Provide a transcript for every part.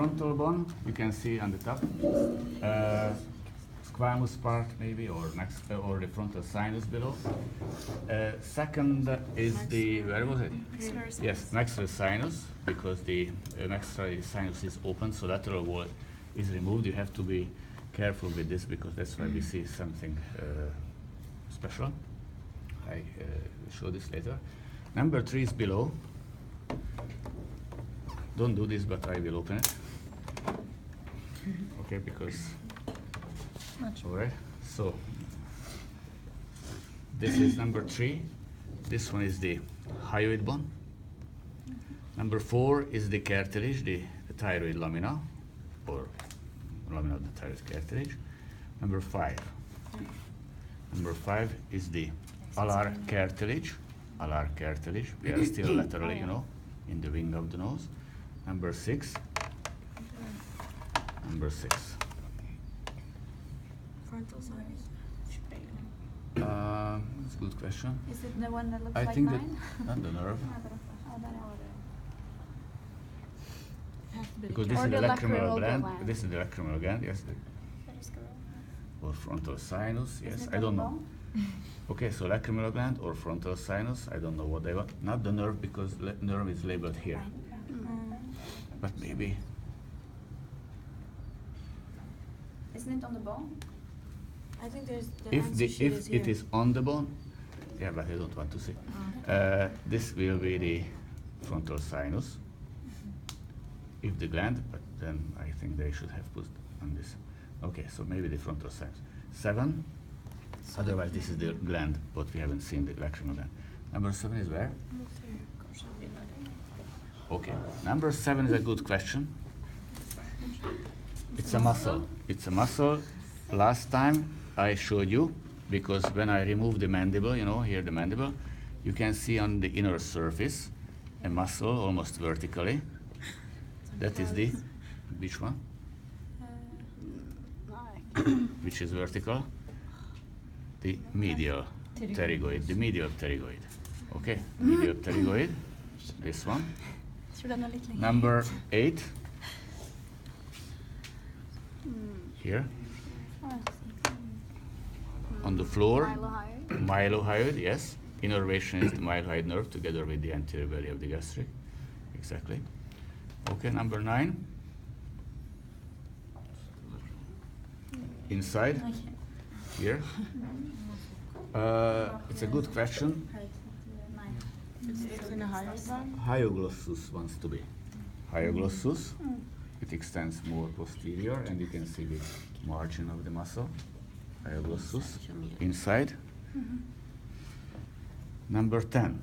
Frontal bone, you can see on the top. Uh, squamous part maybe, or next, uh, or the frontal sinus below. Uh, second is the, where was it? Yes, next to the sinus, because the uh, next to the sinus is open, so lateral wall is removed. You have to be careful with this because that's why we see something uh, special. I uh, show this later. Number three is below. Don't do this, but I will open it. Mm-hmm. Okay, because. All right. So this is number three. This one is the hyoid bone. Mm-hmm. Number four is the cartilage, the, the thyroid lamina, or lamina of the thyroid cartilage. Number five. Number five is the alar cartilage. Alar cartilage. We are still laterally, you know, in the wing of the nose. Number six. Number six. Frontal sinus. Uh, that's a good question. Is it the one that looks I like think mine? that not the nerve, Oh, that Have to be because this Or is the the lacrimal lacrimal gland. gland. This is the lacrimal gland. Yes. The, or frontal sinus. Yes. I don't know. Okay, so lacrimal gland or frontal sinus. I don't know what they want. Not the nerve because le- nerve is labeled here. But maybe Isn't it on the bone? I think there's the if answer the sheet if is it here. is on the bone. Yeah, but I don't want to see. Uh, this will be the frontal sinus. If the gland, but then I think they should have put on this. Okay, so maybe the frontal sinus. Seven. Otherwise, this is the gland, but we haven't seen the lacrimal gland. Number seven is where? Okay. Number seven is a good question. It's a muscle. It's a muscle. Last time I showed you, because when I remove the mandible, you know, here the mandible, you can see on the inner surface a muscle almost vertically. That is the, which one? Which is vertical? The medial pterygoid, the medial pterygoid. Okay, medial pterygoid, this one. Number eight. Here. On the floor. Mylohyoid. Mylohyoid, yes. Innervation is the mylohyoid nerve together with the anterior belly of the gastric. Exactly. Okay, number nine. Inside. Here. Uh, it's a good question. It's in a higher. Hyoglossus wants to be. Hyoglossus. It extends more posterior, and you can see the margin of the muscle. Hyoglossus. Inside. Number 10.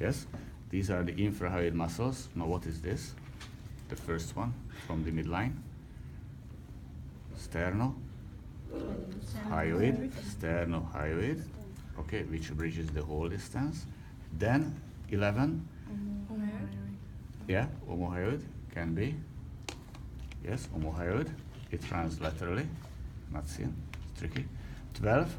Yes, these are the infrahyoid muscles. Now, what is this? The first one from the midline. Sterno. Hyoid. Sterno. Hyoid. Okay, which bridges the whole distance. Then 11. Yeah, omohyoid can be. Yes, omohyoid. It runs laterally. Not seen. It's tricky. 12.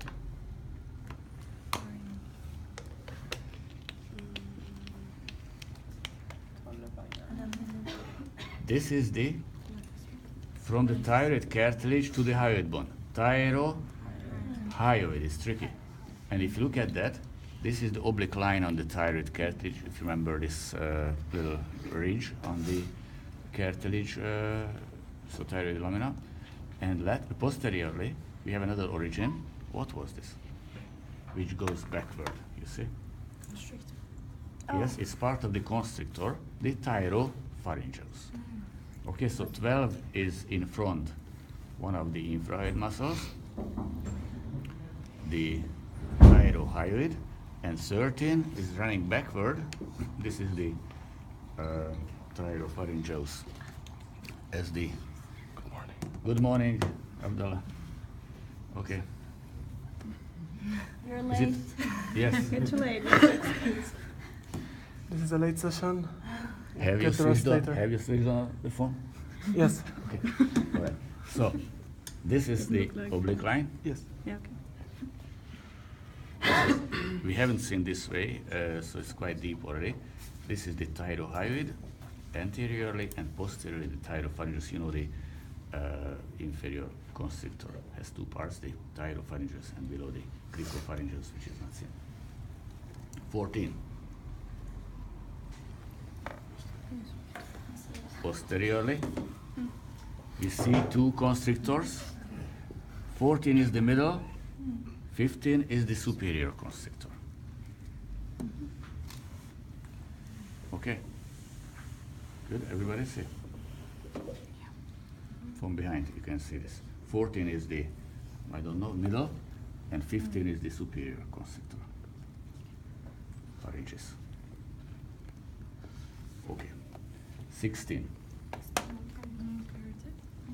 This is the from the thyroid cartilage to the hyoid bone. Thyrohyoid is tricky. And if you look at that, this is the oblique line on the thyroid cartilage. If you remember this uh, little ridge on the cartilage, uh, so thyroid lamina. And lat- posteriorly, we have another origin. What was this? Which goes backward, you see? Constrictor. Yes, it's part of the constrictor, the thyropharyngeus. Okay, so 12 is in front, one of the infrahyoid muscles, the thyrohyoid, and 13 is running backward. This is the uh, thyropharyngeus as the. Good morning. Good morning, Abdullah. Okay. You're Is late. it? Yes. Too late. This is a late session. Have you Get the rest switched on? later. Have you switched on the phone? Yes. Okay. All right. So, this is the oblique line. Yes. Yeah, okay. We haven't seen this way, uh, so it's quite deep already. This is the thyrohyoid, anteriorly and posteriorly the thyropharyngeus. You know the uh, inferior constrictor has two parts, the thyropharyngeus and below the cricopharyngeus, which is not seen. 14. Posteriorly, we see two constrictors. 14 is the middle, 15 is the superior constrictor. Okay. Good, everybody see? From behind, you can see this. 14 is the, I don't know, middle, and 15 mm. is the superior constrictor. Pharynges. Okay. 16.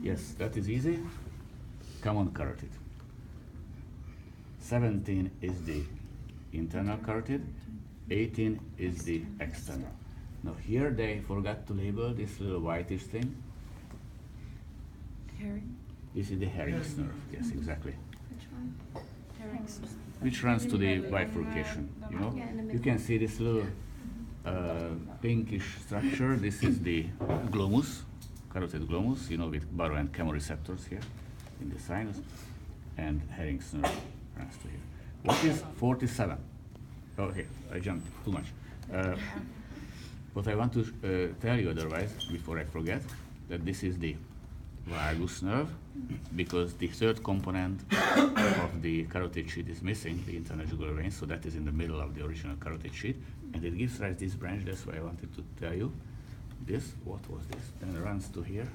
Yes, that is easy. Common carotid. 17 is the internal carotid. 18 is the external. Now here they forgot to label this little whitish thing. Hering. This is the Hering's nerve. Yes, exactly. Which one? Herings. Which runs to the bifurcation. You know, Yeah, in the you can see this little uh, pinkish structure. This is the glomus, carotid glomus. You know, with baro and chemoreceptors here in the sinus, and Hering's nerve runs to here. What is 47? Okay, I jumped too much. Uh, what I want to uh, tell you otherwise, before I forget, that this is the vagus nerve, because the third component of the carotid sheath is missing, the internal jugular vein, so that is in the middle of the original carotid sheath, and it gives rise to this branch, that's why I wanted to tell you. This, what was this? Then it runs to here.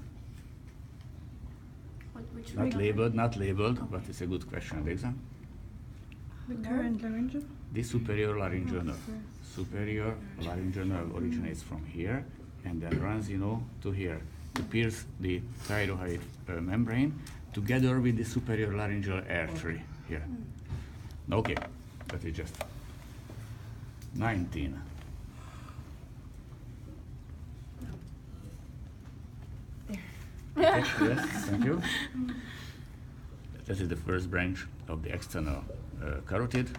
What, which Not one? labeled, not labeled, but it's a good question at the exam. The current laryngeal. The superior laryngeal nerve. Superior laryngeal originates from here and then runs, you know, to here to pierce the thyroid uh, membrane together with the superior laryngeal artery here. Okay, that is just 19. Okay, yes, thank you. This is the first branch of the external uh, carotid,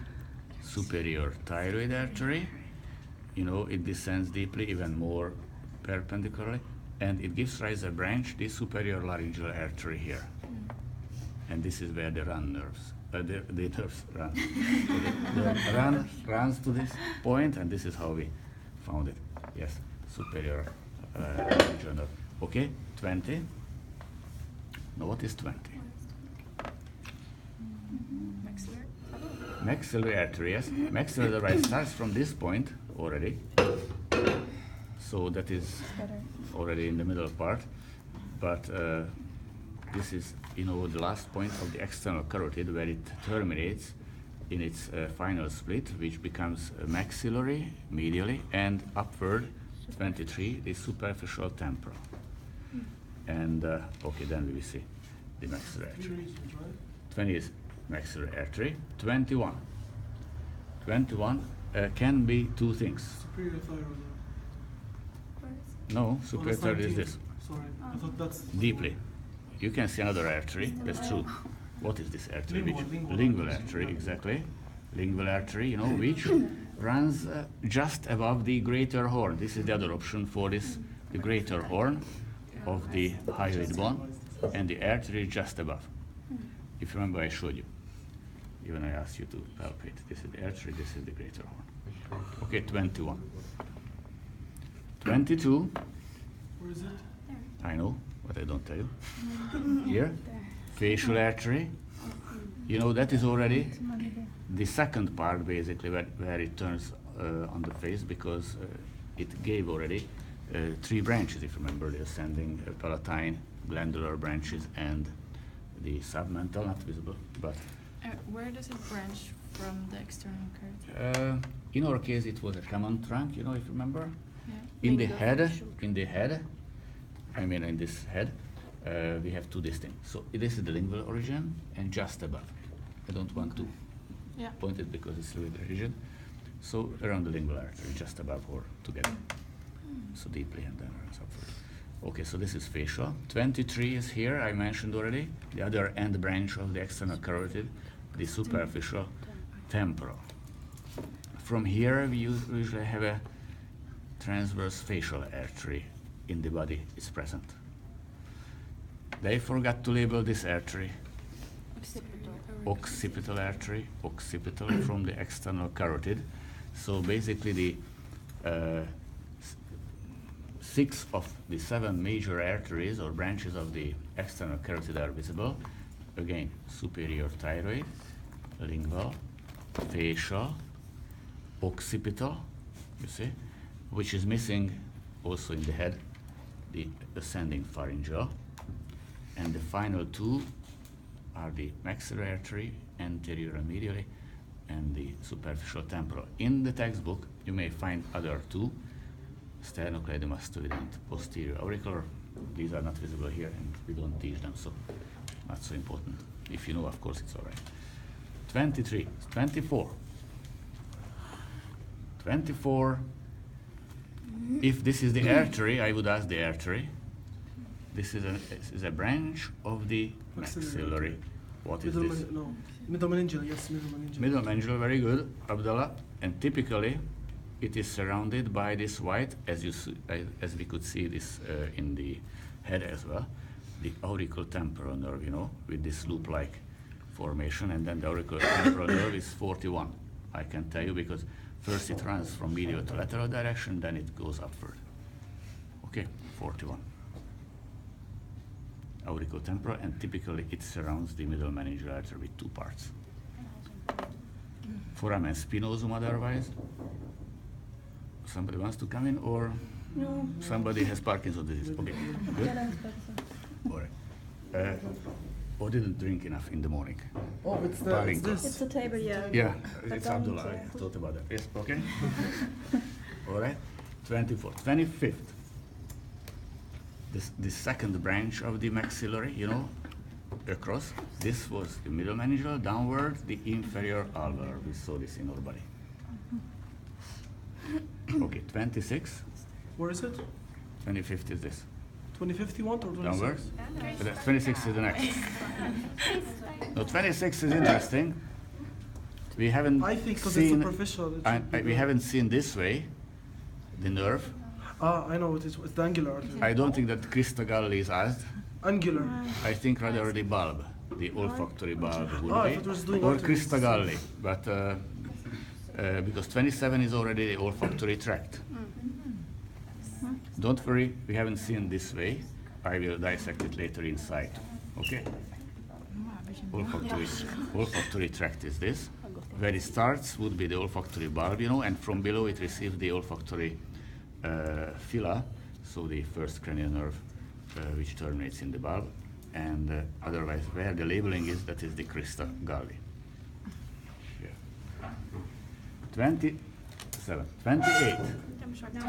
superior thyroid artery. You know, it descends deeply, even more perpendicularly, and it gives rise a branch, the superior laryngeal artery here. And this is where the run nerves, uh, the, the nerves run. The, the run runs to this point, and this is how we found it. Yes, superior uh, laryngeal nerve. Okay, 20. Now, what is 20? Maxillary. Maxillary artery, yes. Maxillary artery starts from this point already. So that is already in the middle part. But uh, this is, you know, the last point of the external carotid where it terminates in its uh, final split, which becomes uh, maxillary medially and upward 23 is superficial temporal. And uh, okay, then we will see the maxillary artery. 20 is maxillary artery. 21. 21 uh, can be two things. Superior thyroid. No, superior that's thyroid is this. Sorry, I thought that's Deeply. You can see another artery, that's true. What is this artery? Lingual, which, lingual lingual artery. artery, exactly. Lingual artery, you know, which runs uh, just above the greater horn. This is the other option for this, the greater horn of the hyoid bone, and the artery just above. If you remember, I showed you. Even I asked you to palpate. This is the artery, this is the greater horn. Okay, 21. 22, Where is it? I know, but I don't tell you. Here, facial artery. You know, that is already the second part basically where, where it turns uh, on the face because uh, it gave already uh, three branches, if you remember, the ascending uh, palatine, glandular branches, and the submental, not visible, but Uh, where does it branch from the external carotid? uh, in our case it was a common trunk, you know, if you remember. Yeah. In the Lingual head, facial. in the head, I mean in this head, uh, we have two distinct. So this is the lingual origin and just above. I don't want to Yeah. point it because it's with the region. So around the lingual artery, just above or together. So deeply and then runs upward. Okay, so this is facial. 23 is here, I mentioned already. The other end branch of the external carotid, the superficial temporal. From here, we usually have a transverse facial artery in the body is present. They forgot to label this artery occipital artery, occipital from the external carotid. So basically, the uh, six of the seven major arteries or branches of the external carotid are visible. Again, superior thyroid, lingual, facial, occipital, you see, which is missing also in the head, the ascending pharyngeal. And the final two are the maxillary artery, anterior and medially, and the superficial temporal. In the textbook, you may find other two, sternocleidomastoid and posterior auricular. These are not visible here, and we don't teach them, so not so important. If you know, of course, it's all right. 23, 24. 24. If this is the artery, I would ask the artery. This is a, this is a branch of the Maxillary. What is Middle this? no. Middle meningeal, yes, middle meningeal. Middle meningeal, very good, Abdullah. And typically, it is surrounded by this white, as you see, as we could see this uh, in the head as well, the auriculotemporal nerve, you know, with this loop-like formation, and then the auriculotemporal nerve is 41. I can tell you because first it runs from medial to lateral direction, then it goes upward. Okay, 41 auriculotemporal, and typically it surrounds the middle meningeal artery with two parts. Foramen spinosum otherwise. Somebody wants to come in, or No. somebody has Parkinson's disease? Okay, good. All right. Uh, or didn't drink enough in the morning. Oh, it's the, it's Parkinson. It's this. the table, yeah. Yeah, But it's don't, Abdullah. I thought about that. Yes, okay. All right. 24th. 25th. This, the second branch of the maxillary, you know, across. This was the middle meningeal, downward, the inferior alveolar. We saw this in our body. Okay, 26. Where is it? 25th is this. 2051 or 26? Downward. But that's 26 is the next. No, 26 is interesting. We haven't I think because seen. it's superficial. It I, should be I, we haven't seen this way, the nerve. Ah, I know it is. It's the angular artery. I don't think that crista galli is asked. Angular. I think rather the bulb, the olfactory bulb would Ah, I thought it was doing or arteries. Galli, but uh, uh, because 27 is already the olfactory tract. Don't worry, we haven't seen this way. I will dissect it later inside. Okay? Olfactory, olfactory tract is this. Where it starts would be the olfactory bulb, you know, and from below it receives the olfactory uh, so the first cranial nerve, uh, which terminates in the bulb. And uh, otherwise, where the labeling is, that is the crista galli. Here. 27, 28.